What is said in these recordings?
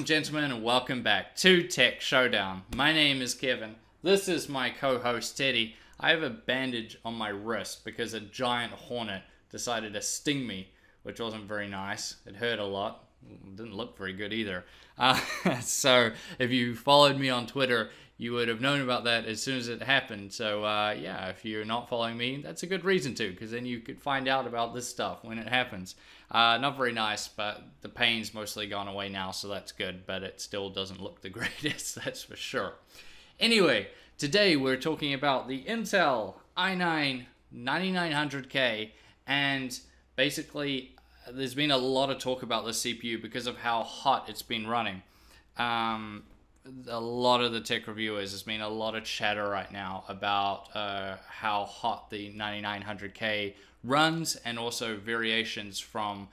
and gentlemen, and welcome back to Tech Showdown. My name is Kevin. This is my co host Teddy. I have a bandage on my wrist because a giant hornet decided to sting me, which wasn't very nice. It hurt a lot. It didn't look very good either. Uh, so, if you followed me on Twitter, you would have known about that as soon as it happened. So, uh, yeah, if you're not following me, that's a good reason to, because then you could find out about this stuff when it happens. Uh, not very nice, but the pain's mostly gone away now, so that's good, but it still doesn't look the greatest, that's for sure. Anyway, today we're talking about the Intel i9 9900K, and basically, there's been a lot of talk about the CPU because of how hot it's been running. Um, a lot of the tech reviewers, there's been a lot of chatter right now about uh, how hot the 9900K runs and also variations from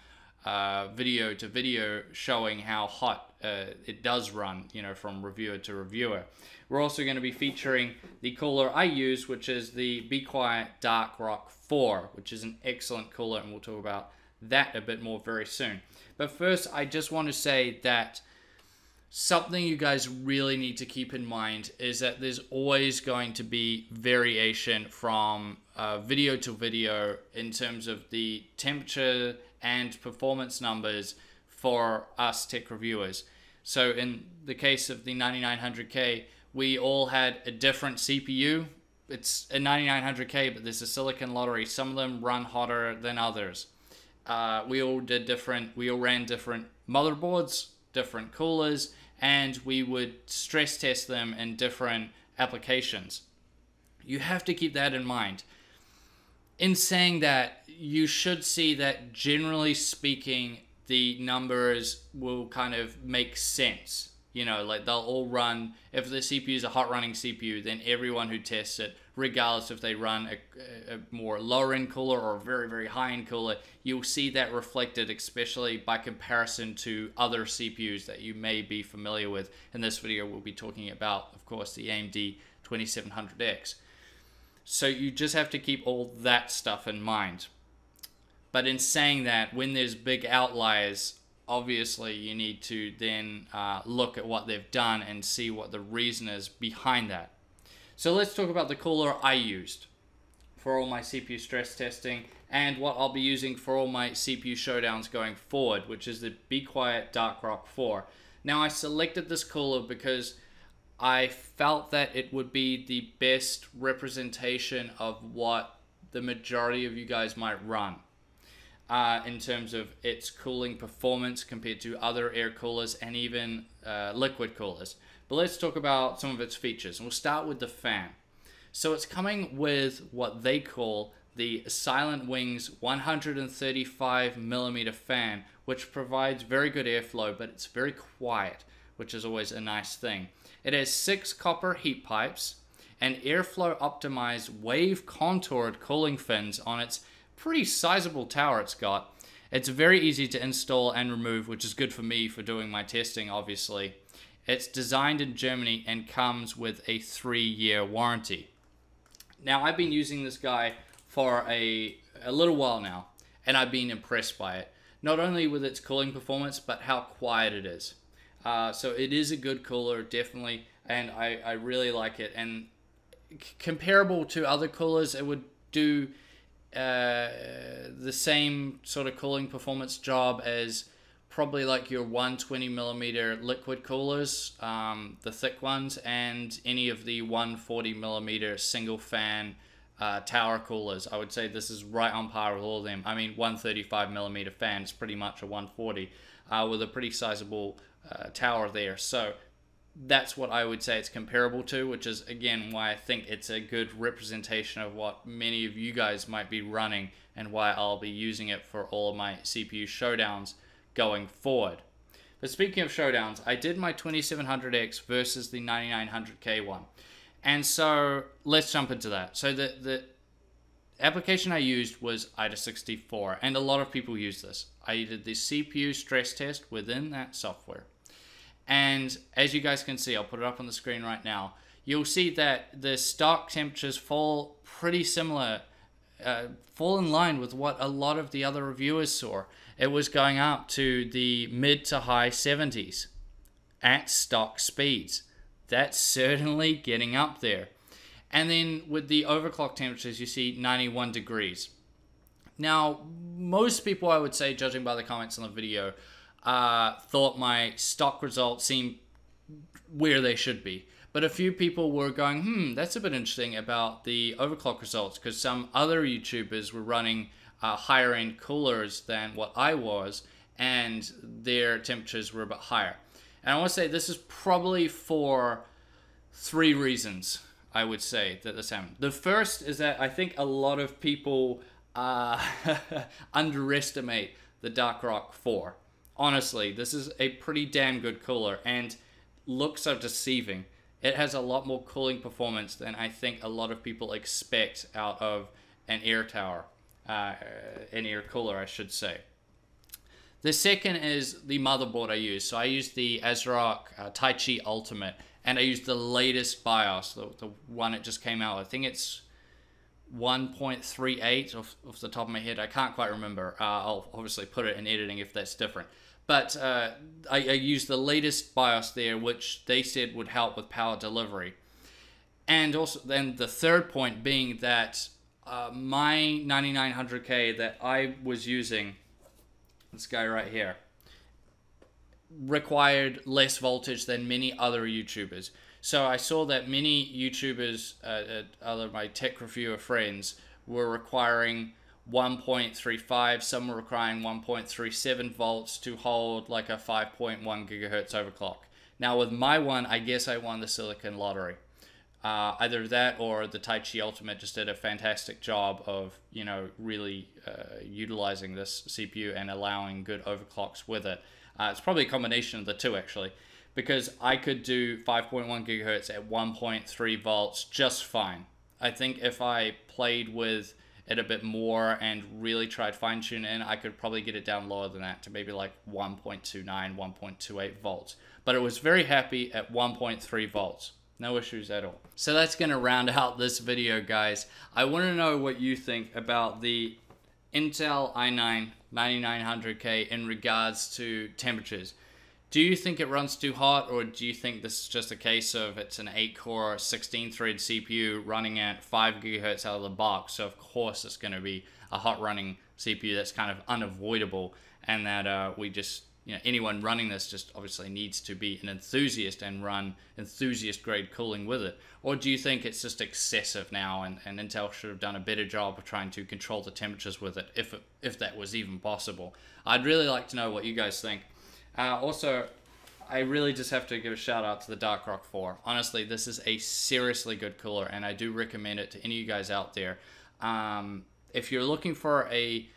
uh, video to video showing how hot uh, it does run, you know, from reviewer to reviewer. We're also going to be featuring the cooler I use, which is the Be Quiet Dark Rock 4, which is an excellent cooler, and we'll talk about that a bit more very soon. But first, I just want to say that something you guys really need to keep in mind is that there's always going to be variation from uh, video to video in terms of the temperature and performance numbers for us tech reviewers. So in the case of the 9900K, we all had a different CPU. It's a 9900K, but there's a silicon lottery. Some of them run hotter than others. Uh, we all did different. We all ran different motherboards, different coolers, and we would stress test them in different applications. You have to keep that in mind. In saying that, you should see that generally speaking, the numbers will kind of make sense. You know, like they'll all run, if the CPU is a hot running CPU, then everyone who tests it regardless if they run a, a more lower end cooler or a very, very high end cooler, you'll see that reflected, especially by comparison to other CPUs that you may be familiar with. In this video, we'll be talking about, of course, the AMD 2700X. So you just have to keep all that stuff in mind. But in saying that, when there's big outliers, obviously you need to then uh, look at what they've done and see what the reason is behind that. So let's talk about the cooler I used for all my CPU stress testing and what I'll be using for all my CPU showdowns going forward, which is the Be Quiet Dark Rock 4. Now I selected this cooler because I felt that it would be the best representation of what the majority of you guys might run. Uh, in terms of its cooling performance compared to other air coolers and even uh, liquid coolers. But let's talk about some of its features. And we'll start with the fan. So it's coming with what they call the Silent Wings 135 millimeter fan, which provides very good airflow, but it's very quiet, which is always a nice thing. It has six copper heat pipes and airflow optimized wave contoured cooling fins on its pretty sizable tower it's got. It's very easy to install and remove, which is good for me for doing my testing, obviously. It's designed in Germany and comes with a three year warranty. Now, I've been using this guy for a, a little while now, and I've been impressed by it. Not only with its cooling performance, but how quiet it is. Uh, so, it is a good cooler, definitely, and I, I really like it. And comparable to other coolers, it would do uh, the same sort of cooling performance job as probably like your 120 millimeter liquid coolers, um, the thick ones, and any of the 140 millimeter single fan uh, tower coolers. I would say this is right on par with all of them. I mean, 135 millimeter fan is pretty much a 140 uh, with a pretty sizable uh, tower there. So that's what I would say it's comparable to, which is again why I think it's a good representation of what many of you guys might be running and why I'll be using it for all of my CPU showdowns going forward. But speaking of showdowns, I did my 2700X versus the 9900K one. And so let's jump into that. So the, the application I used was AIDA64, and a lot of people use this. I did the CPU stress test within that software. And as you guys can see, I'll put it up on the screen right now, you'll see that the stock temperatures fall pretty similar, uh, fall in line with what a lot of the other reviewers saw it was going up to the mid to high 70s. at stock speeds. That's certainly getting up there. And then with the overclock temperatures, you see 91 degrees. Now, most people, I would say, judging by the comments on the video, uh, thought my stock results seemed where they should be. But a few people were going, hmm, that's a bit interesting about the overclock results because some other YouTubers were running uh, higher end coolers than what I was, and their temperatures were a bit higher. And I want to say this is probably for three reasons. I would say that this happened. The first is that I think a lot of people uh, underestimate the Dark Rock 4. Honestly, this is a pretty damn good cooler, and looks are deceiving. It has a lot more cooling performance than I think a lot of people expect out of an air tower, uh, an air cooler, I should say. The second is the motherboard I use. So I use the ASRock uh, Taichi Ultimate, and I use the latest BIOS, the, the one that just came out. I think it's 1.38 off, off the top of my head. I can't quite remember. Uh, I'll obviously put it in editing if that's different. But uh, I, I used the latest BIOS there, which they said would help with power delivery. And also, then the third point being that uh, my 9900K that I was using, this guy right here, required less voltage than many other YouTubers. So I saw that many YouTubers, uh, other my tech reviewer friends, were requiring 1.35, some were requiring 1.37 volts to hold like a 5.1 gigahertz overclock. Now with my one, I guess I won the Silicon Lottery. Uh, either that or the Taichi Ultimate just did a fantastic job of, you know, really uh, utilizing this CPU and allowing good overclocks with it. Uh, it's probably a combination of the two actually, because I could do 5.1 gigahertz at 1.3 volts just fine. I think if I played with it a bit more and really tried fine tune in, I could probably get it down lower than that to maybe like 1.29, 1.28 volts. But it was very happy at 1.3 volts. No issues at all. So that's going to round out this video, guys. I want to know what you think about the Intel i9 9900K in regards to temperatures. Do you think it runs too hot, or do you think this is just a case of it's an 8 core, 16 thread CPU running at 5 gigahertz out of the box? So, of course, it's going to be a hot running CPU that's kind of unavoidable, and that uh, we just, you know, anyone running this just obviously needs to be an enthusiast and run enthusiast grade cooling with it? Or do you think it's just excessive now, and, and Intel should have done a better job of trying to control the temperatures with it, if, it, if that was even possible? I'd really like to know what you guys think. Uh, also, I really just have to give a shout out to the Dark Rock 4. Honestly, this is a seriously good cooler, and I do recommend it to any of you guys out there. Um, if you're looking for a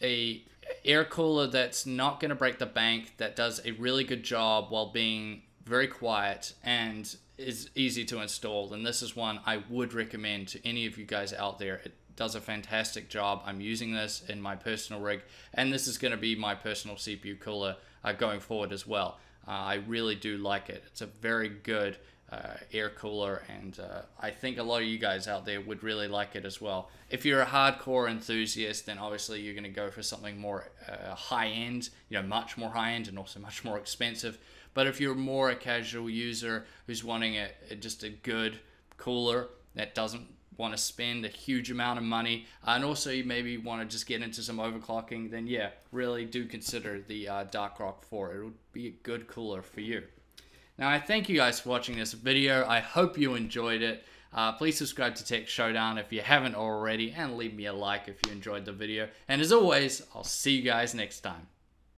a air cooler that's not going to break the bank, that does a really good job while being very quiet and is easy to install, then this is one I would recommend to any of you guys out there. It does a fantastic job. I'm using this in my personal rig, and this is going to be my personal CPU cooler uh, going forward as well. Uh, I really do like it. It's a very good uh, air cooler, and uh, I think a lot of you guys out there would really like it as well. If you're a hardcore enthusiast, then obviously you're going to go for something more uh, high end, you know, much more high end and also much more expensive. But if you're more a casual user who's wanting a, a just a good cooler that doesn't want to spend a huge amount of money, uh, and also you maybe want to just get into some overclocking, then yeah, really do consider the uh, Dark Rock 4. It would be a good cooler for you. Now, I thank you guys for watching this video. I hope you enjoyed it. Uh, please subscribe to Tech Showdown if you haven't already, and leave me a like if you enjoyed the video. And as always, I'll see you guys next time.